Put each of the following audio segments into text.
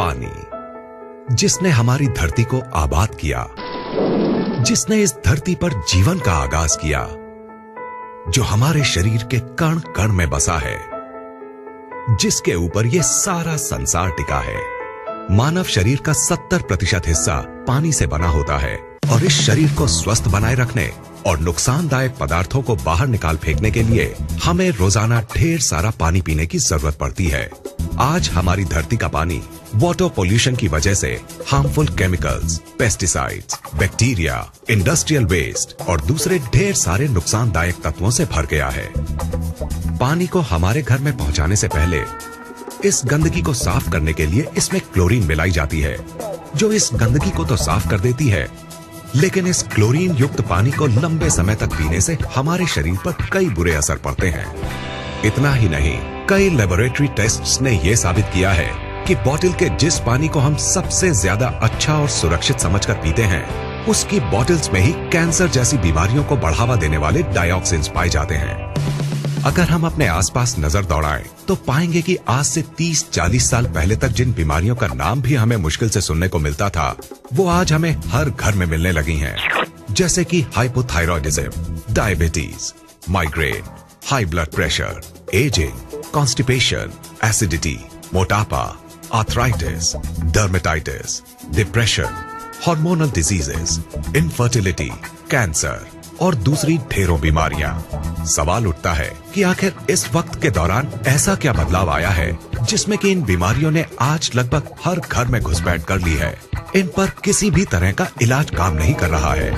पानी, जिसने हमारी धरती को आबाद किया, जिसने इस धरती पर जीवन का आगाज़ किया, जो हमारे शरीर के कण कण में बसा है, जिसके ऊपर ये सारा संसार टिका है। मानव शरीर का 70 प्रतिशत हिस्सा पानी से बना होता है, और इस शरीर को स्वस्थ बनाए रखने और नुकसानदायक पदार्थों को बाहर निकाल फेंकने के लिए हमें रोज़ाना ढेर सारा पानी पीने की ज़रूरत पड़ती है। आज हमारी धरती का पानी वाटर पोल्यूशन की वजह से harmful chemicals pesticides, bacteria industrial waste और दूसरे ढेर सारे नुकसानदायक तत्वों से भर गया है। पानी को हमारे घर में पहुँचाने से पहले इस गंदगी को साफ़ करने के लिए इसमें क्लोरीन मिलाई जाती है जो इस गंदगी को तो साफ़ कर देती है लेकिन इस क्लोरीन युक्त पानी को लंबे समय तक पीने से हमारे शरीर पर कई बुरे असर पड़ते हैं। इतना ही नहीं कई लेबोरेटरी टेस्ट्स ने यह साबित किया है कि बोतल के जिस पानी को हम सबसे ज़्यादा अच्छा और सुरक्षित समझकर पीते हैं, उसकी बॉटल्स में ही कैंसर जैसी बीमारियों को बढ़ावा देने वाले डाइऑक्सिन्स पाए जाते हैं। अगर हम अपने आसपास नज़र दौड़ाएँ तो पाएँगे कि आज से 30-40 साल पहले तक जिन बीमारियों का नाम भी हमें मुश्किल से सुनने को मिलता था, वो आज हमें हर घर में मिलने लगी हैं। जैसे कि hypothyroidism diabetes migraine high blood pressure ageing constipation acidity मोटापा arthritis dermatitis depression hormonal diseases infertility cancer और दूसरी ढेरों बीमारियाँ। सवाल उठता है कि आखिर इस वक्त के दौरान ऐसा क्या बदलाव आया है, जिसमें कि इन बीमारियों ने आज लगभग हर घर में घुसपैठ कर ली है। इन पर किसी भी तरह का इलाज काम नहीं कर रहा है।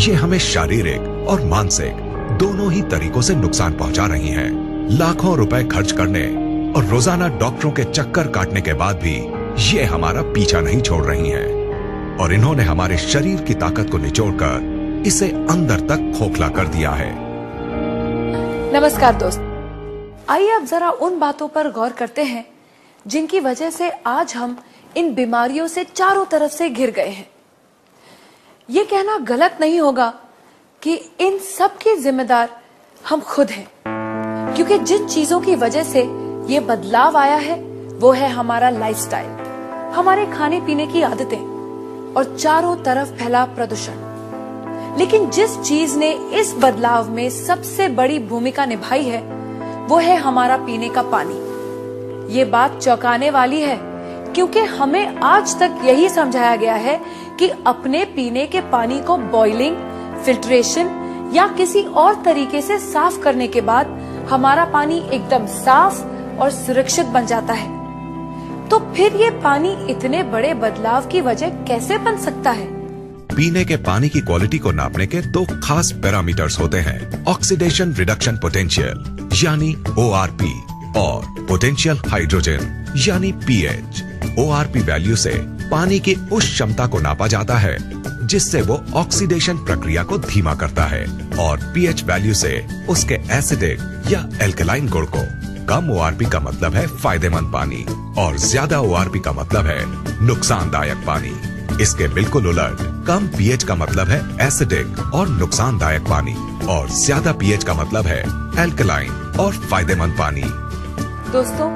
ये हमें शारीरिक और मानसिक दोनों ही तरीकों से नुकसान पहुँचा रही हैं। लाखों रुपए खर्च करने और रोज़ाना डॉक्टरों के चक्कर काटने के बाद भी ये हमारा पीछा नहीं छोड़ रही हैं। और इन्होंने हमारे शरीर की ताकत को निचोड़कर इसे अंदर तक खोखला कर दिया है। नमस्कार दोस्त। आइए अब जरा उन बातों पर गौर करते हैं, जिनकी वजह से आज हम इन बीमारियों से चारों तरफ़ से घिर गए हैं। ये कहना गलत नहीं होगा कि इन सब की जिम्मेदार हम खुद हैं, क्योंकि जिन चीज़ों की वजह से ये बदलाव आया है, वो है हमारा लाइफस्टाइल हमारे खाने पीने की आदतें और चारों तरफ़ फैला प्रदूषण। लेकिन जिस चीज़ ने इस बदलाव में सबसे बड़ी भूमिका निभाई है, वो है हमारा पीने का पानी। ये बात चौंकाने वाली है, क्योंकि हमें आज तक यही समझाया गया है कि अपने पीने के पानी को बॉइलिंग फिल्ट्रेशन या किसी और तरीके से साफ़ करने के बाद हमारा पानी एकदम साफ़ और सुरक्षित बन जाता है। तो फिर ये पानी इतने बड़े बदलाव की वजह कैसे बन सकता है? पीने के पानी की क्वालिटी को नापने के दो खास पैरामीटर्स होते हैं ऑक्सीडेशन रिडक्शन पोटेंशियल यानी ओआरपी और पोटेंशियल हाइड्रोजन यानी पीएच ओ वैल्यू से पानी की उस क्षमता को नापा जाता है, जिससे वो ऑक्सीडेशन प्रक्रिया को धीमा करता है, और पीएच वैल्यू से उसके एसिडिक या एल्कलाइन गुण को कम ओआरपी का मतलब है फ़ायदेमंद पानी और ज़्यादा ओआरपी का मतलब है नुकसानदायक पानी। इसके बिल्कुल उलट, कम पीएच का मतलब है एसिडिक और नुकसानदायक पानी और ज़्यादा पीएच का मतलब है एल्कलाइन और फ़ायदेमंद पानी। दोस्तों,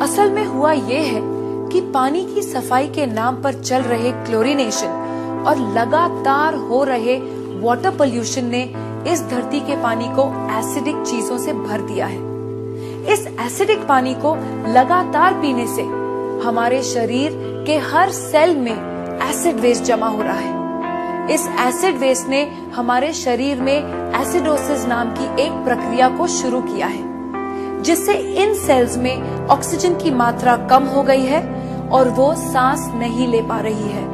असल में हुआ ये है कि पानी की सफ़ाई के नाम पर चल रहे क्लोरीनेशन और लगातार हो रहे वाटर पोल्यूशन ने इस धरती के पानी को एसिडिक चीज़ों से भर दिया है। इस एसिडिक पानी को लगातार पीने से हमारे शरीर के हर सेल में एसिड वेस्ट जमा हो रहा है। इस एसिड वेस्ट ने हमारे शरीर में एसिडोसिस नाम की एक प्रक्रिया को शुरू किया है, जिससे इन सेल्स में ऑक्सीजन की मात्रा कम हो गई है और वो सांस नहीं ले पा रही है।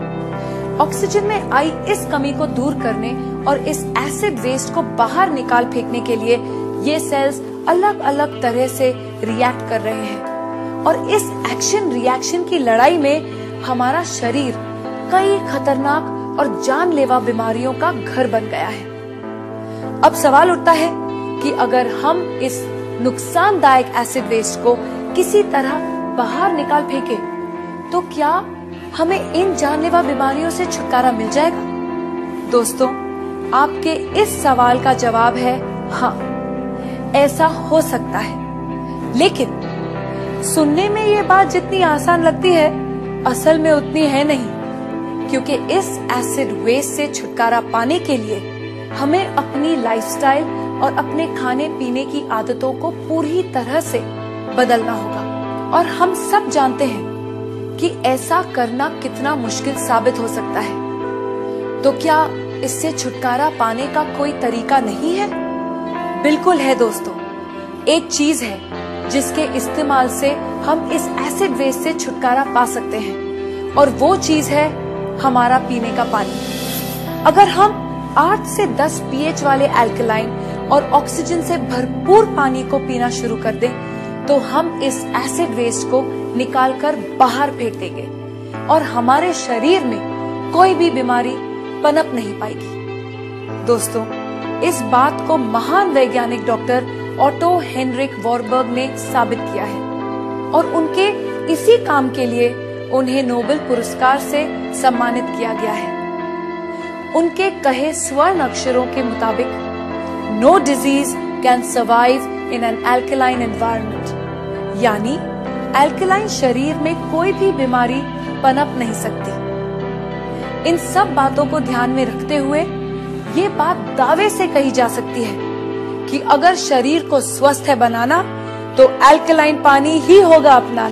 ऑक्सीजन में आई इस कमी को दूर करने और इस एसिड वेस्ट को बाहर निकाल फेंकने के लिए ये सेल्स अलग अलग तरह से रिएक्ट कर रहे हैं। और इस एक्शन रिएक्शन की लड़ाई में हमारा शरीर कई खतरनाक और जानलेवा बीमारियों का घर बन गया है। अब सवाल उठता है कि अगर हम इस नुकसानदायक एसिड वेस्ट को किसी तरह बाहर निकाल फेंके तो क्या हमें इन जानलेवा बीमारियों से छुटकारा मिल जाएगा? दोस्तों, आपके इस सवाल का जवाब है हाँ। ऐसा हो सकता है। लेकिन सुनने में ये बात जितनी आसान लगती है, असल में उतनी है नहीं। क्योंकि इस एसिड वेस्ट से छुटकारा पाने के लिए हमें अपनी लाइफस्टाइल और अपने खाने पीने की आदतों को पूरी तरह से बदलना होगा। और हम सब जानते हैं कि ऐसा करना कितना मुश्किल साबित हो सकता है। तो क्या इससे छुटकारा पाने का कोई तरीका नहीं है? बिल्कुल है दोस्तों, एक चीज़ है जिसके इस्तेमाल से हम इस एसिड वेस्ट से छुटकारा पा सकते हैं, और वो चीज़ है हमारा पीने का पानी। अगर हम 8 से 10 पीएच वाले एल्कलाइन और ऑक्सीजन से भरपूर पानी को पीना शुरू कर दें तो हम इस एसिड वेस्ट को निकालकर बाहर फेंक देंगे, और हमारे शरीर में कोई भी बीमारी पनप नहीं पाएगी। दोस्तों इस बात को महान वैज्ञानिक डॉक्टर ऑटो हेनरिक वॉरबर्ग ने साबित किया है और उनके इसी काम के लिए उन्हें नोबेल पुरस्कार से सम्मानित किया गया है। उनके कहे स्वर्ण अक्षरों के मुताबिक no disease can survive in an alkaline environment यानी एल्कलाइन शरीर में कोई भी बीमारी पनप नहीं सकती। इन सब बातों को ध्यान में रखते हुए ये बात दावे से कही जा सकती है कि अगर शरीर को स्वस्थ है बनाना तो एल्कलाइन पानी ही होगा अपना।